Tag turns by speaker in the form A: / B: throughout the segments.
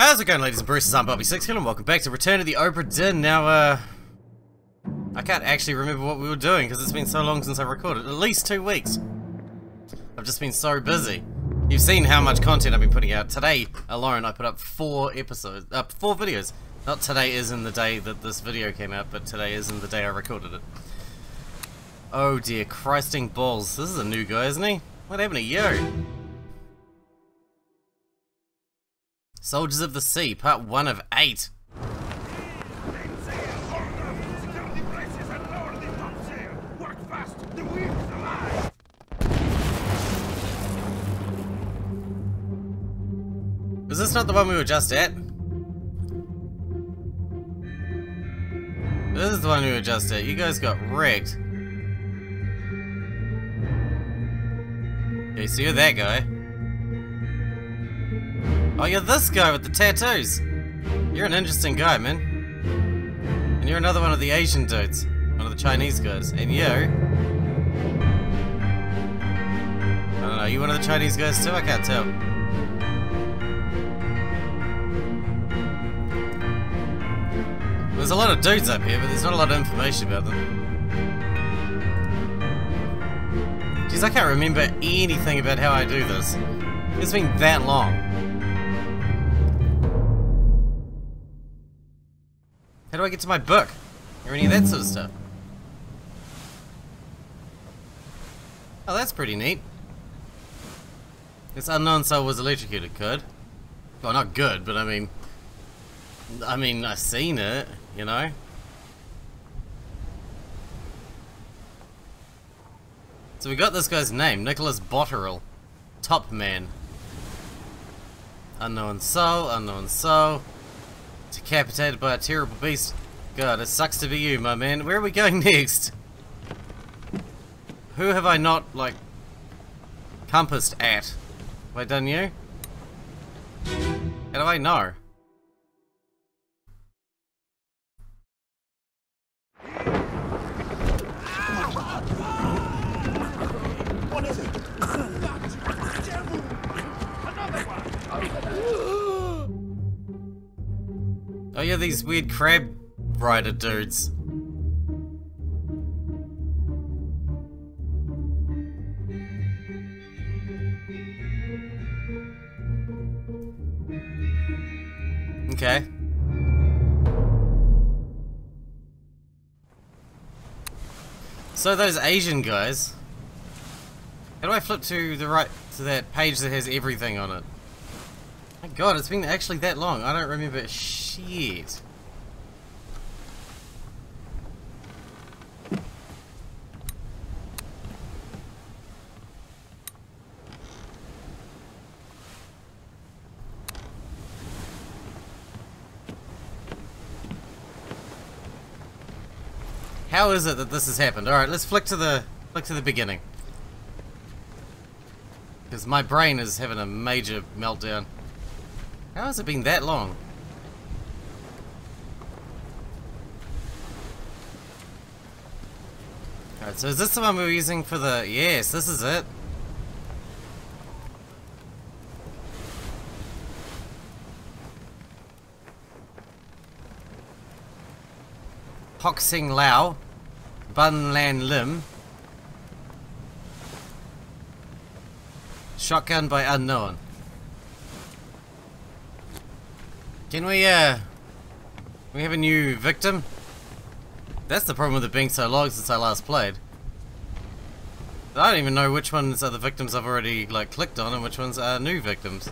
A: How's it going, ladies and bruises? I'm Bobby Sixkilla, and welcome back to Return to the Obra Dinn. Now, uh... I can't actually remember what we were doing, because it's been so long since I recorded. At least two weeks. I've just been so busy. You've seen how much content I've been putting out. Today alone, I put up four episodes, uh, four videos. Not today isn't the day that this video came out, but today isn't the day I recorded it. Oh dear, Christing balls. This is a new guy, isn't he? What happened to you? Soldiers of the Sea, part one of eight. Is this not the one we were just at? This is the one we were just at. You guys got wrecked. Okay, so you're that guy. Oh, you're this guy with the tattoos. You're an interesting guy, man. And you're another one of the Asian dudes. One of the Chinese guys. And you... I don't know, you one of the Chinese guys too? I can't tell. There's a lot of dudes up here, but there's not a lot of information about them. Jeez, I can't remember anything about how I do this. It's been that long. Do I get to my book? Or any of that sort of stuff? Oh, that's pretty neat. This unknown soul was electrocuted. Good. Well, not good, but I mean... I mean, I've seen it, you know? So we got this guy's name, Nicholas Botterill. Top man. Unknown soul, unknown soul. Decapitated by a terrible beast. God, it sucks to be you, my man. Where are we going next? Who have I not, like, compassed at? Have I done you? How do I know? Oh yeah, these weird crab rider dudes. Okay. So those Asian guys. How do I flip to the right to that page that has everything on it? My god, it's been actually that long. I don't remember shit. How is it that this has happened? Alright, let's flick to the flick to the beginning. Because my brain is having a major meltdown. How has it been that long? Alright, so is this the one we were using for the... Yes, this is it. Hock Sing Lao. Bun Lan Lim. Shotgun by Unknown. Can we, uh... We have a new victim? That's the problem with it being so long since I last played. I don't even know which ones are the victims I've already, like, clicked on and which ones are new victims.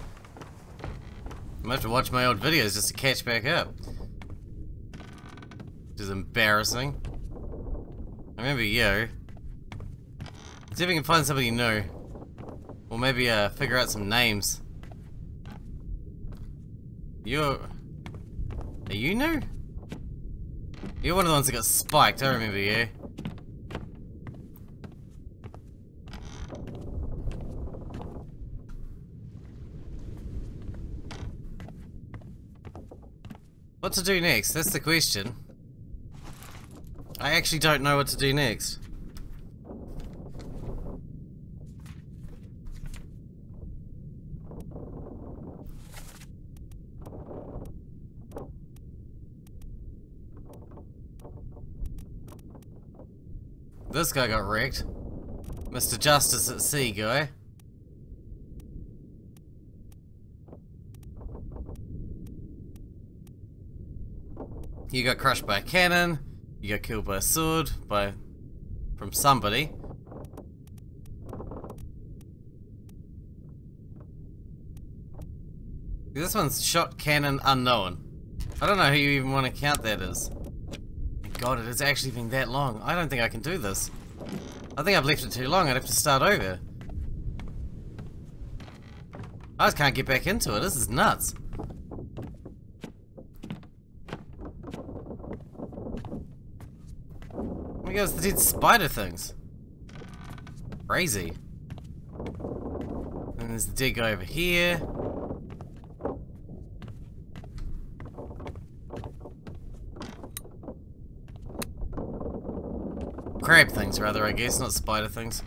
A: I might have to watch my old videos just to catch back up. Which is embarrassing. I remember you. See if we can find somebody new. Or maybe, uh, figure out some names. You're... Are you new? You're one of the ones that got spiked, I remember you. What to do next? That's the question. I actually don't know what to do next. This guy got wrecked. Mr. Justice at Sea guy. You got crushed by a cannon. You got killed by a sword by from somebody. This one's shot cannon unknown. I don't know who you even want to count that as. God, it has actually been that long. I don't think I can do this. I think I've left it too long. I'd have to start over. I just can't get back into it. This is nuts. Oh my god, the dead spider things. Crazy. And there's the dead guy over here. Crab things, rather, I guess, not spider things.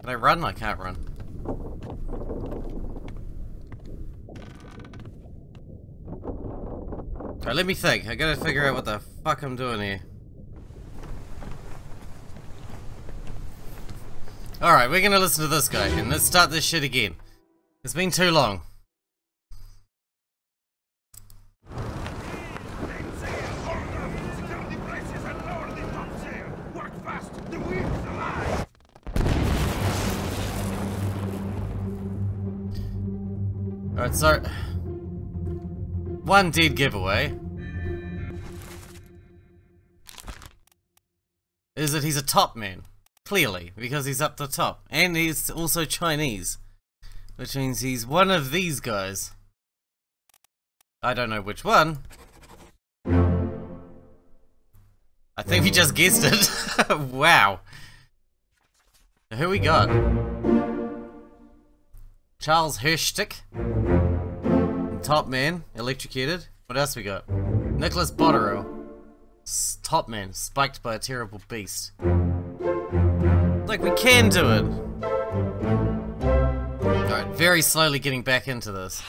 A: Can I run? I can't run. Alright, let me think. I gotta figure out what the fuck I'm doing here. Alright, we're gonna listen to this guy, and let's start this shit again. It's been too long. One dead giveaway. Is that he's a top man. Clearly, because he's up the top. And he's also Chinese. Which means he's one of these guys. I don't know which one. I think we just guessed it. wow. Who we got? Charles Hirschtick. Top man, electrocuted. What else we got? Nicholas Botterill. Top man, spiked by a terrible beast. Like, we can do it! Alright, very slowly getting back into this.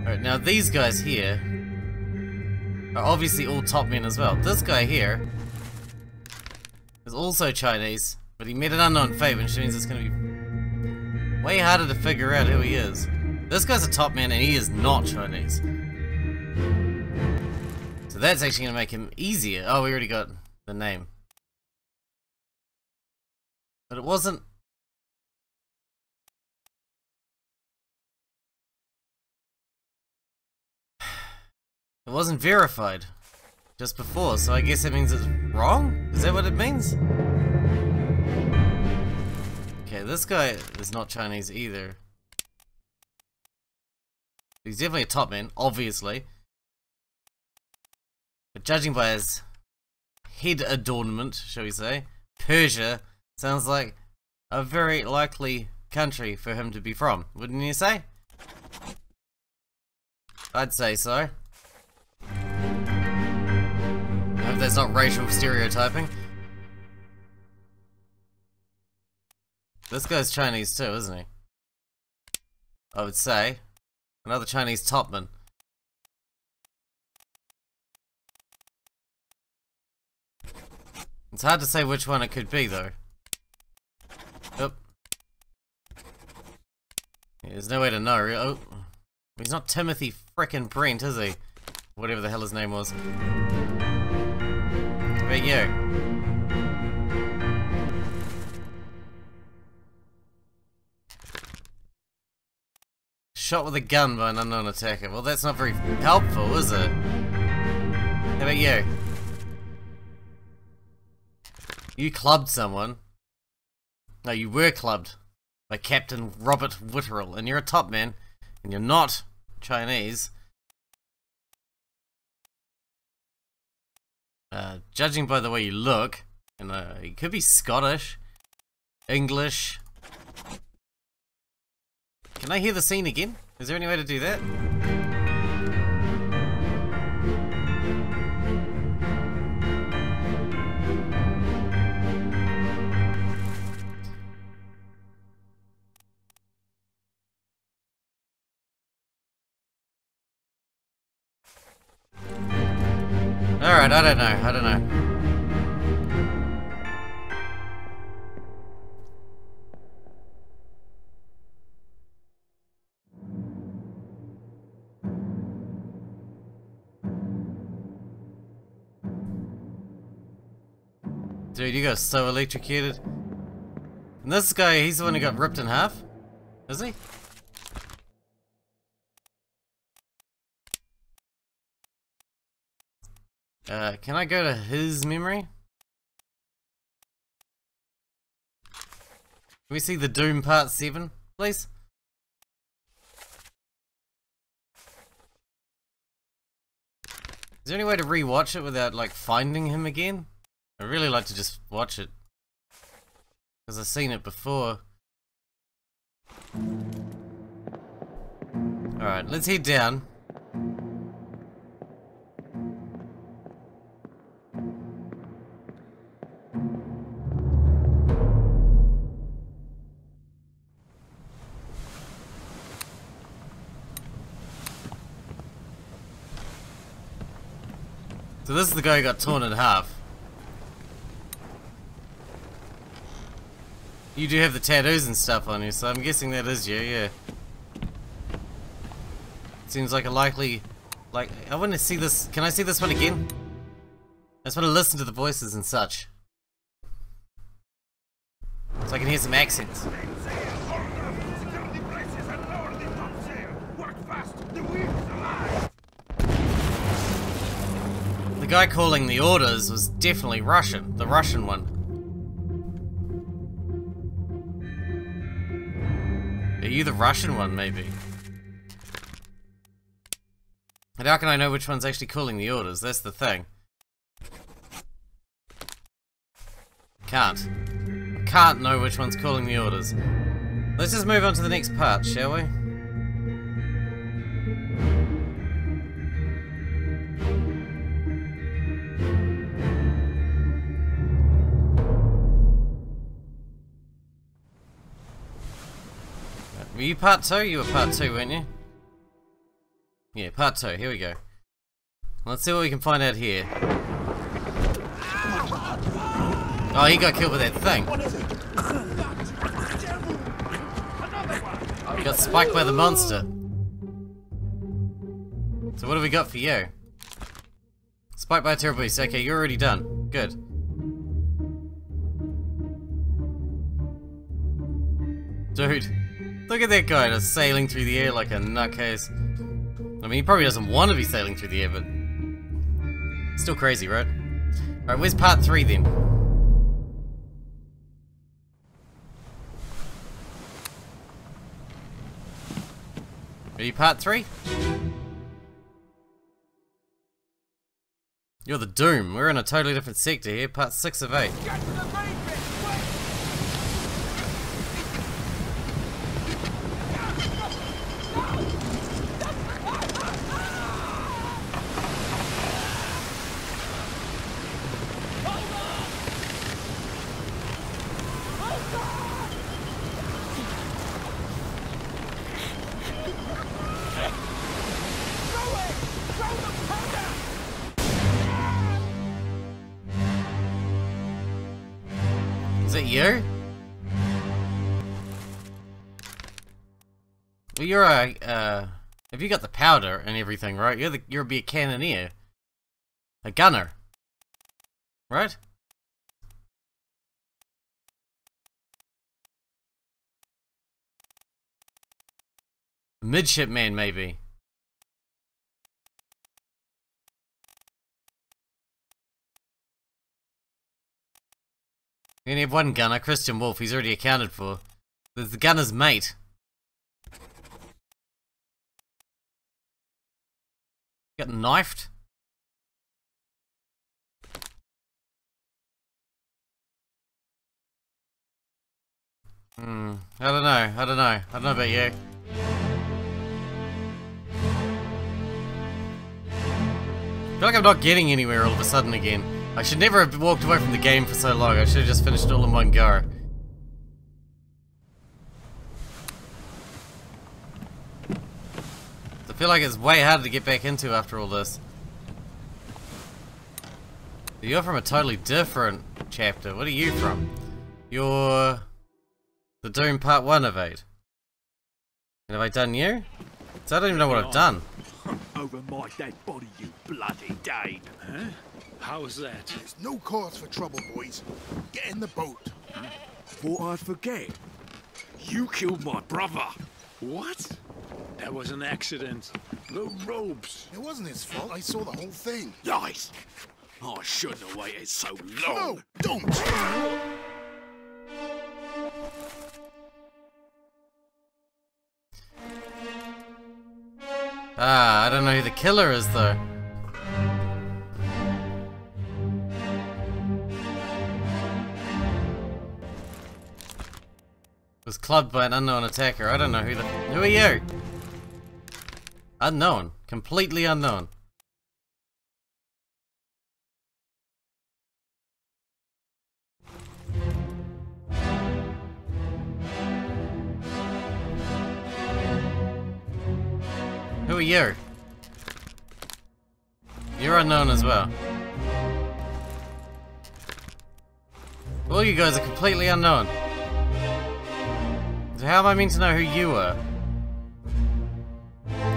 A: Alright, now these guys here are obviously all top men as well. This guy here is also Chinese, but he made an unknown fate, which means it's gonna be Way harder to figure out who he is. This guy's a top man and he is not Chinese. So that's actually going to make him easier. Oh, we already got the name. But it wasn't... It wasn't verified just before, so I guess that means it's wrong? Is that what it means? Okay, this guy is not Chinese either. He's definitely a top man, obviously. But judging by his head adornment, shall we say, Persia sounds like a very likely country for him to be from, wouldn't you say? I'd say so. I hope that's not racial stereotyping. This guy's Chinese too, isn't he? I would say. Another Chinese topman. It's hard to say which one it could be, though. Oh. There's no way to know. Oh. He's not Timothy frickin' Brent, is he? Whatever the hell his name was. But you. Shot with a gun by an unknown attacker. Well, that's not very helpful, is it? How about you? You clubbed someone. No, you were clubbed by Captain Robert Witterel, and you're a top man, and you're not Chinese. Uh, judging by the way you look, and uh, you could be Scottish, English, can I hear the scene again? Is there any way to do that? Alright, I don't know, I don't know. Dude, you got so electrocuted. And this guy, he's the one who got ripped in half? Is he? Uh, can I go to his memory? Can we see the Doom Part 7, please? Is there any way to rewatch it without, like, finding him again? I'd really like to just watch it. Because I've seen it before. Alright, let's head down. So this is the guy who got torn in half. You do have the tattoos and stuff on you, so I'm guessing that is you, yeah. Seems like a likely... Like, I want to see this... Can I see this one again? I just want to listen to the voices and such. So I can hear some accents. The guy calling the orders was definitely Russian, the Russian one. You the Russian one, maybe? And how can I know which one's actually calling the orders? That's the thing. Can't. Can't know which one's calling the orders. Let's just move on to the next part, shall we? Were you part two? You were part two, weren't you? Yeah, part two. Here we go. Let's see what we can find out here. Oh, he got killed with that thing. He got spiked by the monster. So what have we got for you? Spiked by a terrible beast. Okay, you're already done. Good. Dude. Look at that guy just sailing through the air like a nutcase. I mean, he probably doesn't want to be sailing through the air, but... Still crazy, right? Alright, where's part 3 then? Ready, part 3? You're the Doom. We're in a totally different sector here, part 6 of 8. Is it you? Well, you're a, uh, if you got the powder and everything, right? You're the, you're be a cannoneer. A gunner. Right? Midshipman, maybe. We only have one gunner, Christian Wolf, he's already accounted for. There's the gunner's mate. Got knifed? Hmm, I don't know, I don't know. I don't know about you. I feel like I'm not getting anywhere all of a sudden again. I should never have walked away from the game for so long. I should have just finished it all in one go. I feel like it's way harder to get back into after all this. You're from a totally different chapter. What are you from? You're... The Doom Part 1 of 8. And have I done you? So I don't even know what I've done.
B: Over my dead body, you bloody Dane.
C: Huh? How's that?
D: There's no cause for trouble, boys. Get in the boat.
B: Before I'd forget. You killed my brother.
C: What? That was an accident. The ropes.
D: It wasn't his fault. I saw the whole thing.
B: Lies. I shouldn't have waited so long.
D: No, don't!
A: Ah, I don't know who the killer is though. Was clubbed by an unknown attacker. I don't know who the. Who are you? Unknown. Completely unknown. Who are you? You're unknown as well. All you guys are completely unknown. How am I meant to know who you are?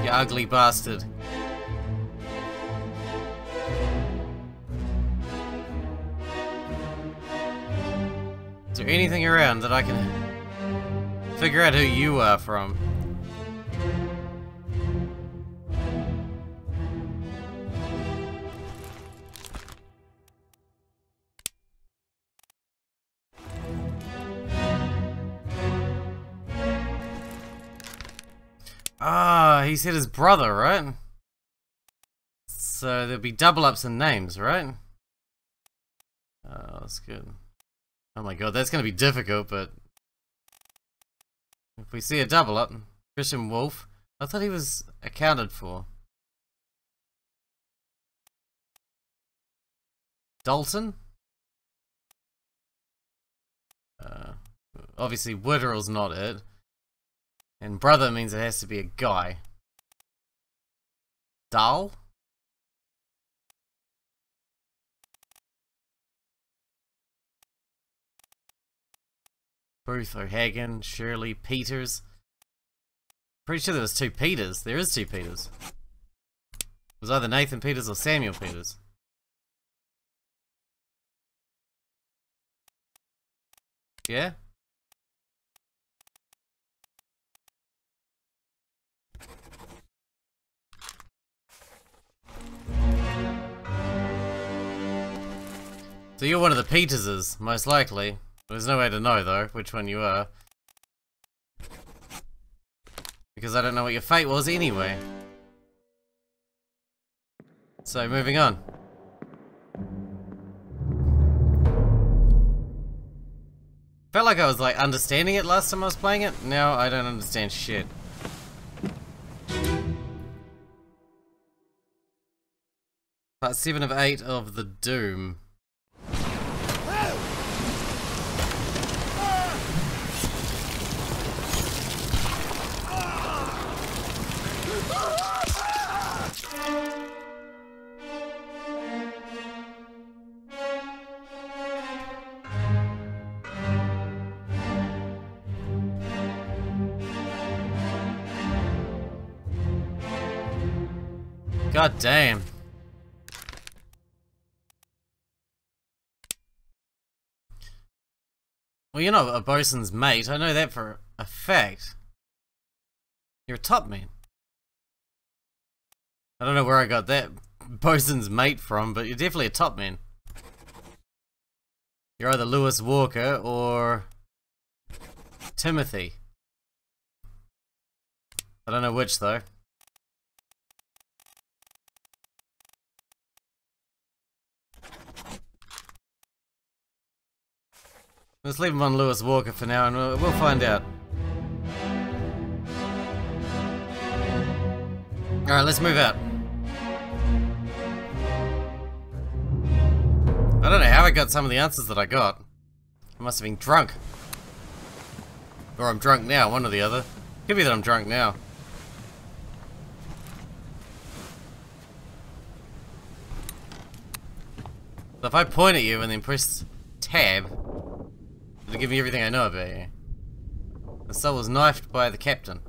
A: You ugly bastard. Is there anything around that I can figure out who you are from? Ah, he said his brother, right? So there'll be double ups in names, right? Oh, that's good. Oh my god, that's gonna be difficult, but... If we see a double up, Christian Wolf, I thought he was accounted for. Dalton? Uh, obviously, Witterel's not it. And brother means it has to be a guy. Dahl? Ruth O'Hagan, Shirley, Peters. Pretty sure there was two Peters. There is two Peters. It was either Nathan Peters or Samuel Peters. Yeah? So you're one of the Peterses, most likely. There's no way to know, though, which one you are. Because I don't know what your fate was anyway. So, moving on. Felt like I was, like, understanding it last time I was playing it. Now I don't understand shit. Part 7 of 8 of the Doom. God damn. Well, you're not a bosun's mate. I know that for a fact. You're a top man. I don't know where I got that bosun's mate from, but you're definitely a top man. You're either Lewis Walker or Timothy. I don't know which though. Let's leave him on Lewis Walker for now and we'll, we'll find out. Alright, let's move out. I don't know how I got some of the answers that I got. I must have been drunk. Or I'm drunk now, one or the other. Could be that I'm drunk now. So if if I point at you and then press tab, give me everything I know about you. The soul was knifed by the captain.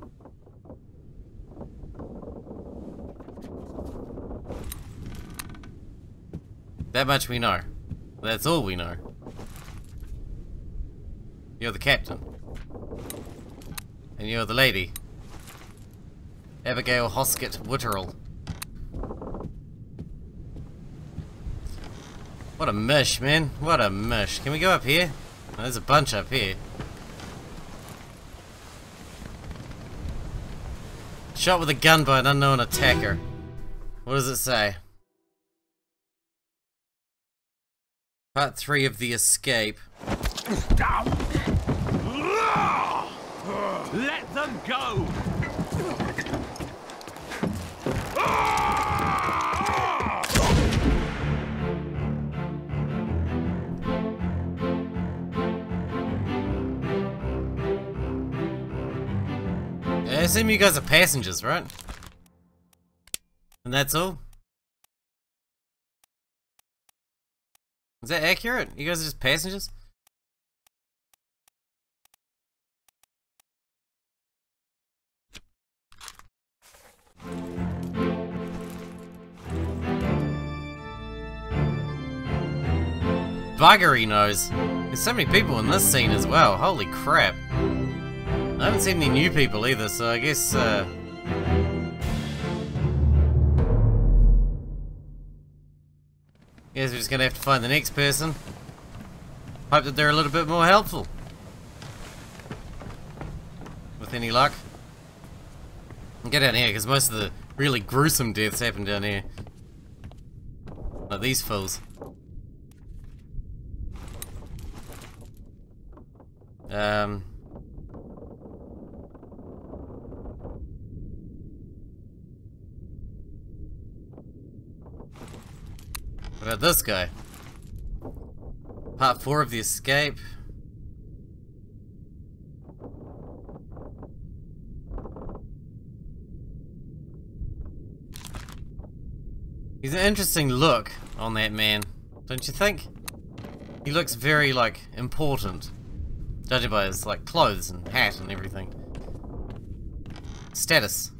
A: That much we know. That's all we know. You're the captain. And you're the lady. Abigail Hoskett Witterel. What a mish, man. What a mish. Can we go up here? There's a bunch up here. Shot with a gun by an unknown attacker. What does it say? Part 3 of The Escape.
C: Let them go!
A: Assume you guys are passengers, right? And that's all? Is that accurate? You guys are just passengers? Buggery knows. There's so many people in this scene as well. Holy crap. I haven't seen any new people either, so I guess, uh... Guess we're just gonna have to find the next person. Hope that they're a little bit more helpful. With any luck. Get down here, because most of the really gruesome deaths happen down here. Like these fools. Um... What about this guy? Part 4 of the escape. He's an interesting look on that man, don't you think? He looks very, like, important. Judging by his, like, clothes and hat and everything. Status.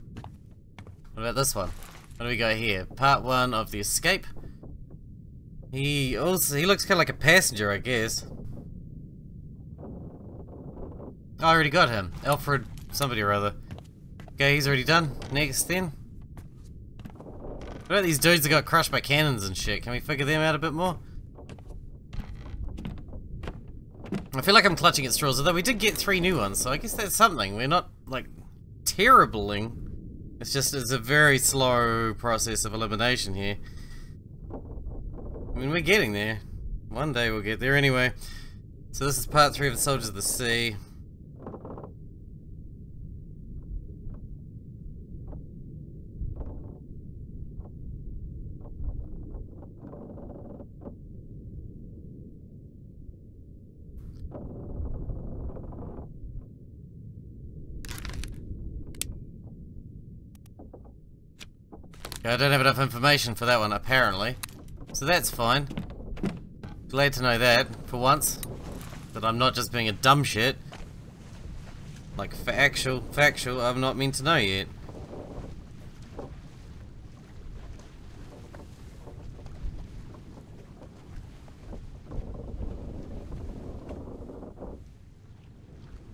A: What about this one? What do we got here? Part 1 of the escape. He also he looks kind of like a passenger, I guess. I already got him. Alfred somebody or other. Okay, he's already done. Next then. What about these dudes that got crushed by cannons and shit? Can we figure them out a bit more? I feel like I'm clutching at straws, although we did get three new ones, so I guess that's something. We're not, like, terribling. It's just, it's a very slow process of elimination here. I mean, we're getting there. One day we'll get there anyway. So this is part three of the Soldiers of the Sea. I don't have enough information for that one, apparently. So that's fine. Glad to know that, for once. That I'm not just being a dumb shit. Like, factual, factual, I've not meant to know yet.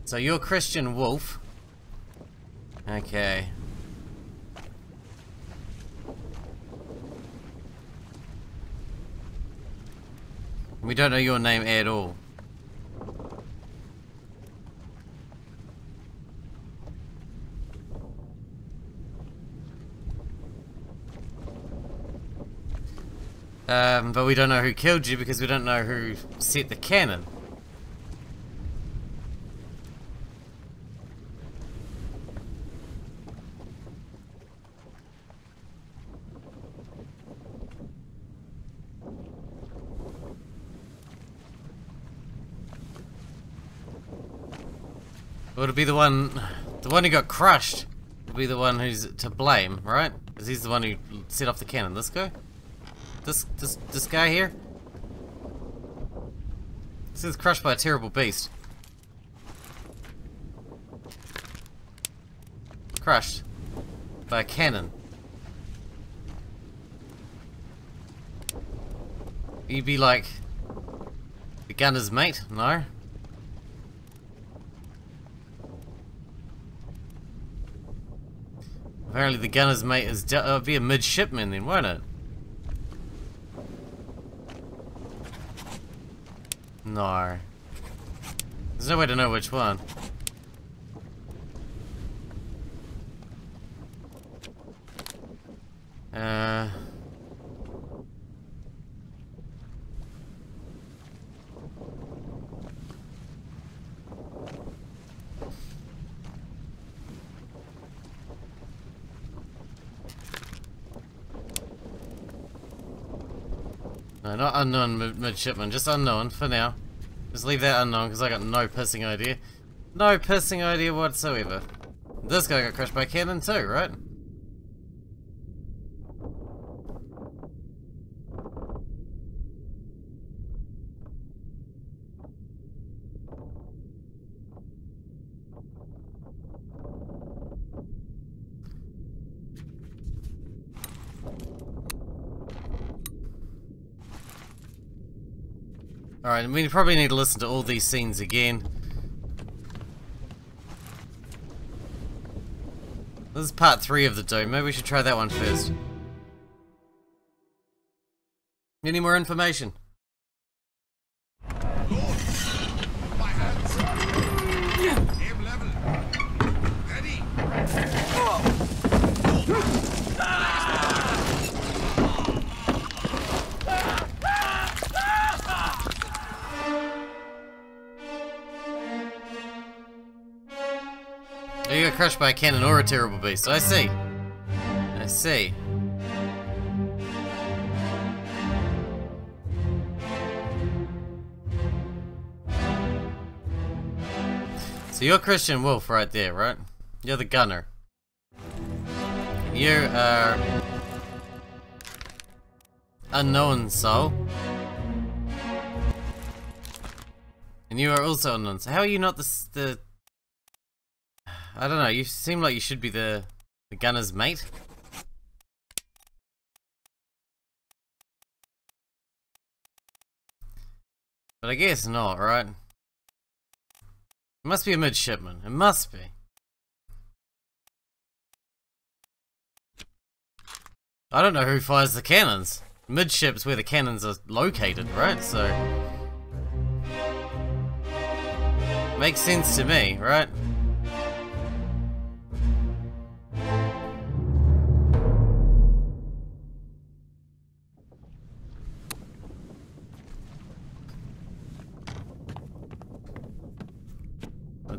A: So you're Christian Wolf. Okay. We don't know your name at all. Um, but we don't know who killed you because we don't know who set the cannon. Would be the one, the one who got crushed? Would be the one who's to blame, right? Because he's the one who set off the cannon. This guy? This this this guy here? This is crushed by a terrible beast. Crushed by a cannon. You'd be like the gunner's mate? No. Apparently the gunner's mate is uh, be a midshipman then, won't it? No. There's no way to know which one. Uh... No, not unknown midshipman, just unknown for now. Just leave that unknown because I got no pissing idea. No pissing idea whatsoever. This guy got crushed by cannon too, right? Alright, we probably need to listen to all these scenes again. This is part 3 of the Doom. Maybe we should try that one first. Any more information? Crushed by a cannon or a terrible beast. I see. I see. So you're Christian Wolf right there, right? You're the gunner. You are unknown soul. And you are also unknown. So how are you not the the I don't know, you seem like you should be the, the gunner's mate. But I guess not, right? It must be a midshipman. It must be. I don't know who fires the cannons. Midship's where the cannons are located, right? So... Makes sense to me, right?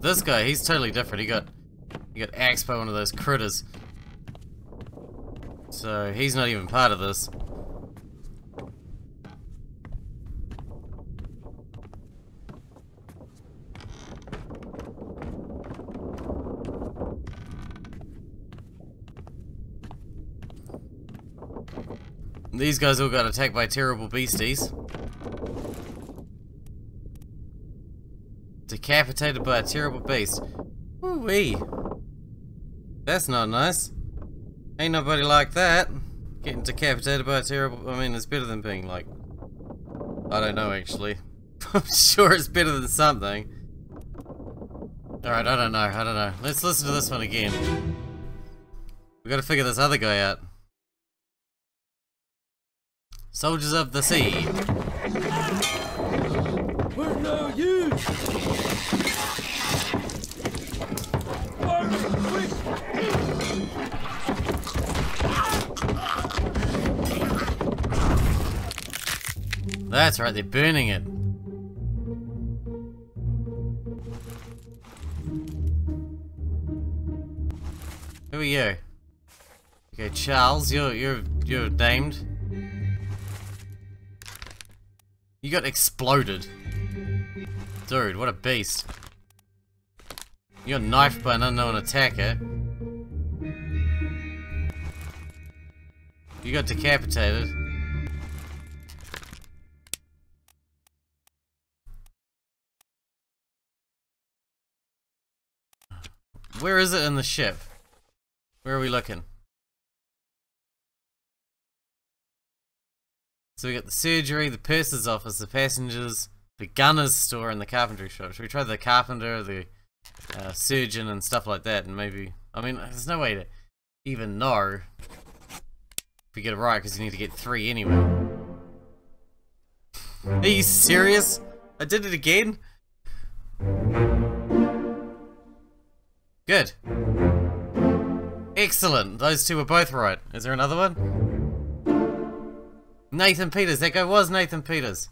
A: This guy, he's totally different. He got he got axed by one of those critters. So he's not even part of this. These guys all got attacked by terrible beasties. Decapitated by a terrible beast. Woo-wee. That's not nice. Ain't nobody like that. Getting decapitated by a terrible... I mean, it's better than being like... I don't know, actually. I'm sure it's better than something. Alright, I don't know, I don't know. Let's listen to this one again. We gotta figure this other guy out. Soldiers of the Sea. That's right, they're burning it. Who are you? Okay, Charles, you're you're you're named. You got exploded. Dude, what a beast. You got knifed by an unknown attacker. You got decapitated. Where is it in the ship? Where are we looking? So we got the surgery, the purser's office, the passengers, the gunner's store, and the carpentry shop. Should we try the carpenter, the uh, surgeon, and stuff like that? And maybe, I mean, there's no way to even know if we get it right because you need to get three anyway. Are you serious? I did it again? Good. Excellent. Those two were both right. Is there another one? Nathan Peters. That guy was Nathan Peters.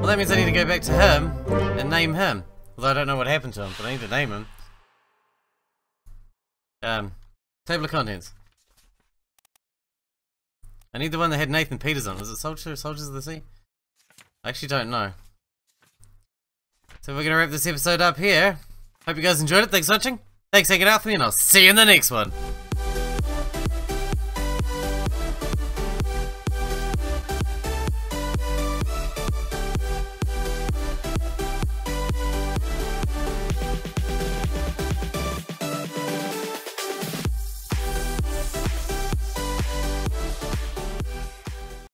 A: Well, that means I need to go back to him and name him. Although I don't know what happened to him, but I need to name him. Um, table of contents. I need the one that had Nathan Peters on. Was it Soldier, Soldiers of the Sea? I actually don't know. So we're to wrap this episode up here. Hope you guys enjoyed it. Thanks for watching. Thanks for hanging out with me, and I'll see you in the next one.